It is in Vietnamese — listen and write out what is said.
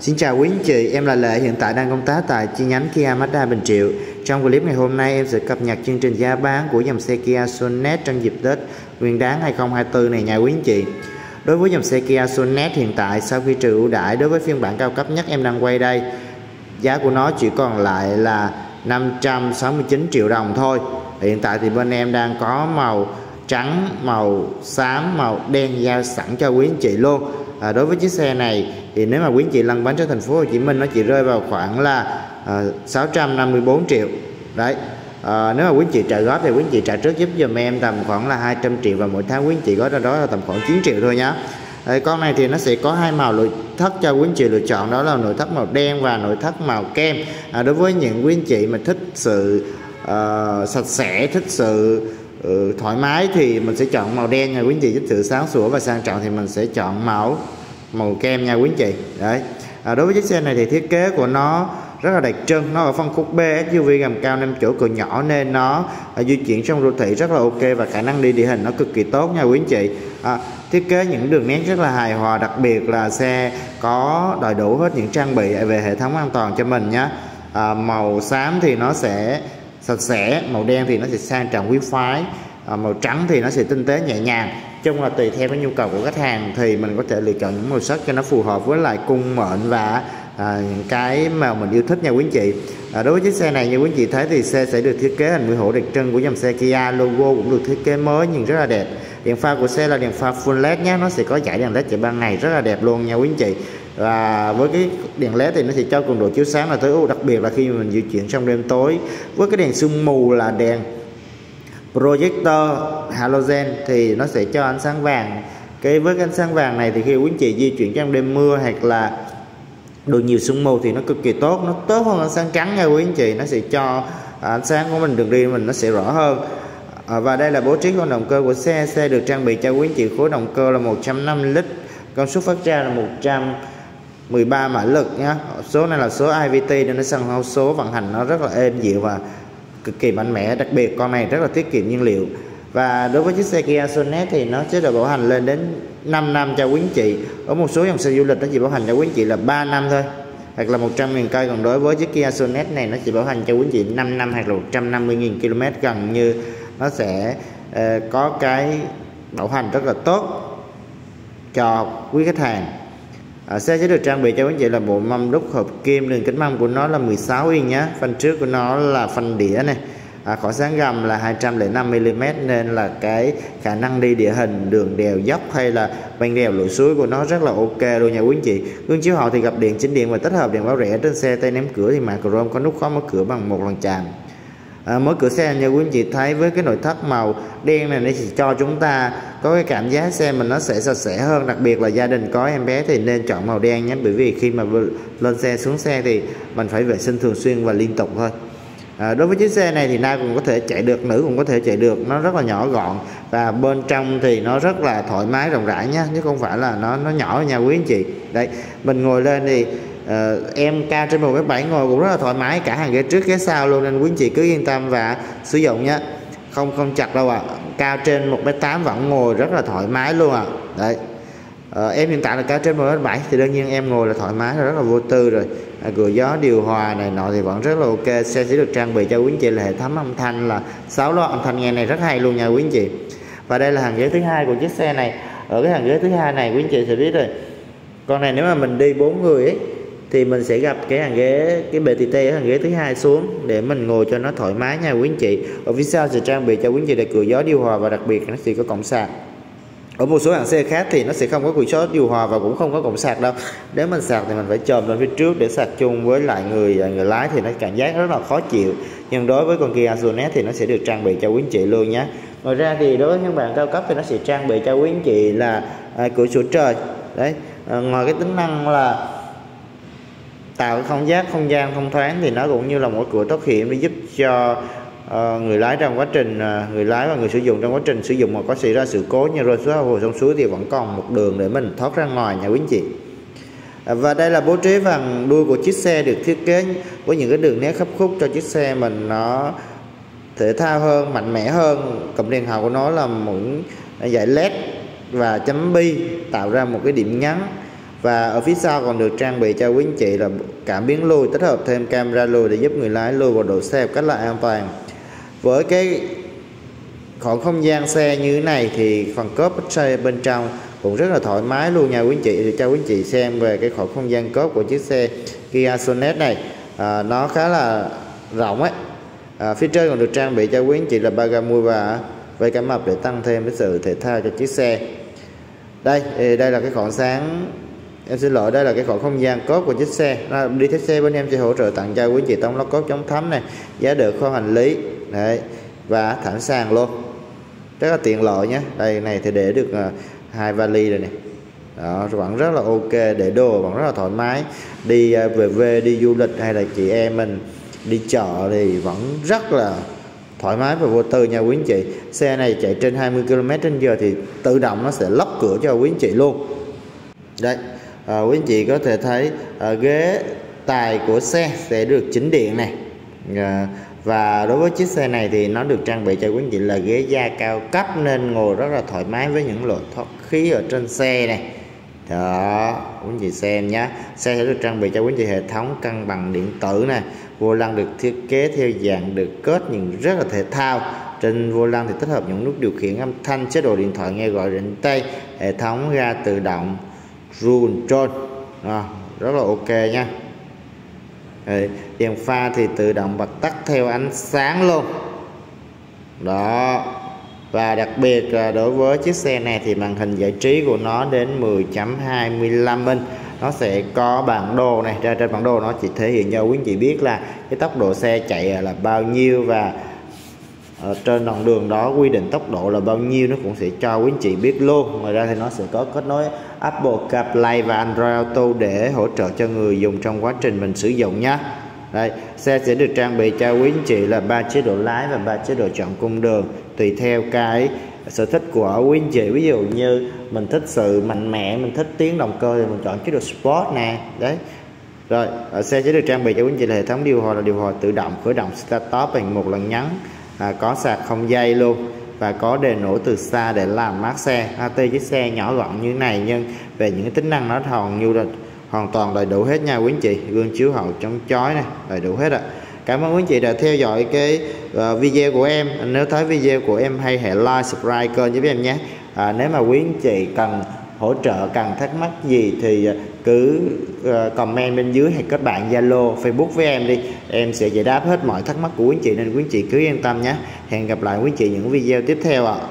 Xin chào quý anh chị, em là Lệ, hiện tại đang công tác tại chi nhánh Kia Mazda Bình Triệu. Trong clip ngày hôm nay em sẽ cập nhật chương trình giá bán của dòng xe Kia Sonet trong dịp Tết Nguyên đán 2024 này nha quý anh chị. Đối với dòng xe Kia Sonet hiện tại sau khi trừ ưu đãi đối với phiên bản cao cấp nhất em đang quay đây, giá của nó chỉ còn lại là 569 triệu đồng thôi. Hiện tại thì bên em đang có màu trắng, màu xám, màu đen giao sẵn cho quý anh chị luôn à, đối với chiếc xe này thì nếu mà quý anh chị lăn bánh cho thành phố Hồ Chí Minh nó chỉ rơi vào khoảng là ờ, à, 654 triệu. Đấy. À, nếu mà quý anh chị trả góp thì quý anh chị trả trước giúp giùm em tầm khoảng là 200 triệu và mỗi tháng quý anh chị gói ra đó là tầm khoảng 9 triệu thôi nhá. Đấy, con này thì nó sẽ có hai màu nội thất cho quý anh chị lựa chọn đó là nội thất màu đen và nội thất màu kem. À, đối với những quý anh chị mà thích sự uh, sạch sẽ thích sự uh, thoải mái thì mình sẽ chọn màu đen nha. Quý anh chị thích sự sáng sủa và sang trọng thì mình sẽ chọn màu màu kem nha quý anh chị. Đấy. À, đối với chiếc xe này thì thiết kế của nó rất là đặc trưng. Nó ở phân khúc B SUV gầm cao 5 chỗ cửa nhỏ nên nó à, di chuyển trong đô thị rất là ok và khả năng đi địa hình nó cực kỳ tốt nha quý anh chị. À, thiết kế những đường nét rất là hài hòa đặc biệt là xe có đầy đủ hết những trang bị về hệ thống an toàn cho mình nhé à, màu xám thì nó sẽ sạch sẽ màu đen thì nó sẽ sang trọng quý phái. À, màu trắng thì nó sẽ tinh tế nhẹ nhàng chung là tùy theo cái nhu cầu của khách hàng thì mình có thể lựa chọn những màu sắc cho nó phù hợp với lại cung mệnh và à, những cái mà mình yêu thích nha quý anh chị. À, đối với chiếc xe này như quý anh chị thấy thì xe sẽ được thiết kế hình mũi hổ đặc trưng của dòng xe Kia logo cũng được thiết kế mới nhìn rất là đẹp. Đèn pha của xe là đèn pha full led nhé nó sẽ có giải đèn led chạy ban ngày rất là đẹp luôn nha quý anh chị. Và với cái đèn led thì nó sẽ cho cường độ chiếu sáng là tối ưu đặc biệt là khi mình di chuyển trong đêm tối. Với cái đèn sương mù là đèn projector halogen thì nó sẽ cho ánh sáng vàng. Cái với cái ánh sáng vàng này thì khi quý anh chị di chuyển trong đêm mưa hoặc là đường nhiều sương mù thì nó cực kỳ tốt. Nó tốt hơn ánh sáng trắng nha quý anh chị. Nó sẽ cho à, ánh sáng của mình đường đi mình nó sẽ rõ hơn. À, và đây là bố trí con động cơ của xe. Xe được trang bị cho quý anh chị khối động cơ là 150 lít công suất phát ra là 113 mã lực nhá. Số này là số IVT nên nó sân số vận hành nó rất là êm dịu và cực kỳ mạnh mẽ đặc biệt con này rất là tiết kiệm nhiên liệu. Và đối với chiếc xe Kia Sonet thì nó chế độ bảo hành lên đến 5 năm cho quý anh chị. Ở một số dòng xe du lịch nó chỉ bảo hành cho quý anh chị là 3 năm thôi hoặc là 100.000 cây. Còn đối với chiếc Kia Sonet này nó chỉ bảo hành cho quý anh chị 5 năm hoặc là 150.000 km gần như nó sẽ uh, có cái bảo hành rất là tốt cho quý khách hàng à, xe sẽ được trang bị cho quý anh chị là bộ mâm đúc hợp kim. Đường kính mâm của nó là 16 inch nhé phanh trước của nó là phanh đĩa này à, khỏi sáng gầm là 205 mm nên là cái khả năng đi địa hình đường đèo dốc hay là băng đèo lội suối của nó rất là ok luôn nha quý anh chị. Gương chiếu hậu thì gặp điện chính điện và tích hợp điện báo rẻ trên xe tay ném cửa thì mạ chrome có nút khóa mở cửa bằng một lần chạm à, mở cửa xe như quý anh chị thấy với cái nội thất màu đen này nó chỉ cho chúng ta có cái cảm giác xe mình nó sẽ sạch sẽ hơn. Đặc biệt là gia đình có em bé thì nên chọn màu đen nhé bởi vì khi mà lên xe xuống xe thì mình phải vệ sinh thường xuyên và liên tục thôi. À, đối với chiếc xe này thì nam cũng có thể chạy được nữ cũng có thể chạy được nó rất là nhỏ gọn và bên trong thì nó rất là thoải mái rộng rãi nhá chứ không phải là nó nó nhỏ nha quý anh chị. Đây mình ngồi lên thì uh, em cao trên một cái bảy ngồi cũng rất là thoải mái cả hàng ghế trước ghế sau luôn nên quý anh chị cứ yên tâm và sử dụng nhé. Không không chặt đâu ạ. À. cao trên một mét tám vẫn ngồi rất là thoải mái luôn ạ. À. đấy. Uh, em hiện tại là cao trên một mét bảy thì đương nhiên em ngồi là thoải mái rất là vô tư rồi. À, cửa gió điều hòa này nọ thì vẫn rất là ok. Xe sẽ được trang bị cho quý anh chị là hệ thống âm thanh là sáu loa âm thanh nghe này rất hay luôn nha quý anh chị. Và đây là hàng ghế thứ hai của chiếc xe này. Ở cái hàng ghế thứ hai này quý anh chị sẽ biết rồi. Con này nếu mà mình đi bốn người ấy thì mình sẽ gặp cái hàng ghế cái BTT ở hàng ghế thứ hai xuống để mình ngồi cho nó thoải mái nha quý anh chị. Ở phía sau sẽ trang bị cho quý anh chị là cửa gió điều hòa và đặc biệt nó sẽ có cổng sạc. Ở một số hàng xe khác thì nó sẽ không có cửa gió điều hòa và cũng không có cổng sạc đâu. Nếu mình sạc thì mình phải chồm lên phía trước để sạc chung với lại người à, người lái thì nó cảm giác rất là khó chịu. Nhưng đối với con Kia Sonet thì nó sẽ được trang bị cho quý anh chị luôn nhé. Ngoài ra thì đối với những bạn cao cấp thì nó sẽ trang bị cho quý anh chị là à, cửa sổ trời. Đấy à, ngoài cái tính năng là tạo cái không giác không gian thông thoáng thì nó cũng như là một cửa thoát hiểm để giúp cho uh, người lái trong quá trình uh, người lái và người sử dụng trong quá trình sử dụng mà có xảy ra sự cố như rơi xuống hồ sông suối thì vẫn còn một đường để mình thoát ra ngoài nhà quý anh chị. À, và đây là bố trí phần đuôi của chiếc xe được thiết kế với những cái đường nét khắp khúc cho chiếc xe mình nó thể thao hơn mạnh mẽ hơn. Cụm đèn hậu của nó là những dải led và chấm bi tạo ra một cái điểm nhấn và ở phía sau còn được trang bị cho quý anh chị là cảm biến lùi tích hợp thêm camera lùi để giúp người lái lùi vào độ xe một cách là an toàn. Với cái khoảng không gian xe như thế này thì phần cốp xe bên trong cũng rất là thoải mái luôn nha quý anh chị. Để cho quý anh chị xem về cái khoảng không gian cốp của chiếc xe Kia Sonet này. À, nó khá là rộng ấy. À, phía trên còn được trang bị cho quý anh chị là ba ga mui và vây cái mập để tăng thêm cái sự thể thao cho chiếc xe. Đây đây là cái khoảng sáng em xin lỗi, đây là cái khẩu không gian cốt của chiếc xe. Đi thích xe bên em sẽ hỗ trợ tặng cho quý chị tông lót cốt chống thấm này, giá được kho hành lý, đấy, và thảm sàn luôn. Rất là tiện lợi nhé. Đây, này thì để được ờ, hai vali rồi này. Đó, vẫn rất là ok, để đồ vẫn rất là thoải mái. Đi về về quê, đi du lịch hay là chị em mình đi chợ thì vẫn rất là thoải mái và vô tư nha quý anh chị. Xe này chạy trên 20 km h thì tự động nó sẽ lóc cửa cho quý anh chị luôn. Đấy à, quý anh chị có thể thấy à, ghế tài của xe sẽ được chỉnh điện này. À, và đối với chiếc xe này thì nó được trang bị cho quý anh chị là ghế da cao cấp nên ngồi rất là thoải mái với những lỗ thoát khí ở trên xe này. Đó quý anh chị xem nhé xe sẽ được trang bị cho quý anh chị hệ thống cân bằng điện tử này. Vô lăng được thiết kế theo dạng được kết nhìn rất là thể thao. Trên vô lăng thì tích hợp những nút điều khiển âm thanh chế độ điện thoại nghe gọi đến tay hệ thống ga tự động rule control à, rất là ok nha. Đèn pha thì tự động bật tắt theo ánh sáng luôn. Đó và đặc biệt là đối với chiếc xe này thì màn hình giải trí của nó đến 10.25 inch. Nó sẽ có bản đồ này ra trên bản đồ nó chỉ thể hiện cho quý anh chị biết là cái tốc độ xe chạy là bao nhiêu và ở trên đoạn đường đó quy định tốc độ là bao nhiêu nó cũng sẽ cho quý anh chị biết luôn. Ngoài ra thì nó sẽ có kết nối Apple CarPlay và Android Auto để hỗ trợ cho người dùng trong quá trình mình sử dụng nhé đây, xe sẽ được trang bị cho quý anh chị là ba chế độ lái và ba chế độ chọn cung đường, tùy theo cái sở thích của quý anh chị. Ví dụ như mình thích sự mạnh mẽ, mình thích tiếng động cơ thì mình chọn chế độ sport nè. Đấy. Rồi ở xe sẽ được trang bị cho quý anh chị là hệ thống điều hòa, là điều hòa tự động, khởi động start stop bằng một lần nhấn à, có sạc không dây luôn và có đề nổ từ xa để làm mát xe. À, AT chiếc xe nhỏ gọn như này nhưng về những tính năng nó hoàn như là hoàn toàn đầy đủ hết nha quý anh chị. Gương chiếu hậu chống chói này đầy đủ hết ạ. Cảm ơn quý anh chị đã theo dõi cái uh, video của em. Nếu thấy video của em hay hãy like subscribe kênh giúp em nhé. À, nếu mà quý anh chị cần hỗ trợ cần thắc mắc gì thì à, cứ à, comment bên dưới hay kết bạn Zalo, Facebook với em đi em sẽ giải đáp hết mọi thắc mắc của quý anh chị, nên quý anh chị cứ yên tâm nhé hẹn gặp lại quý anh chị những video tiếp theo ạ à.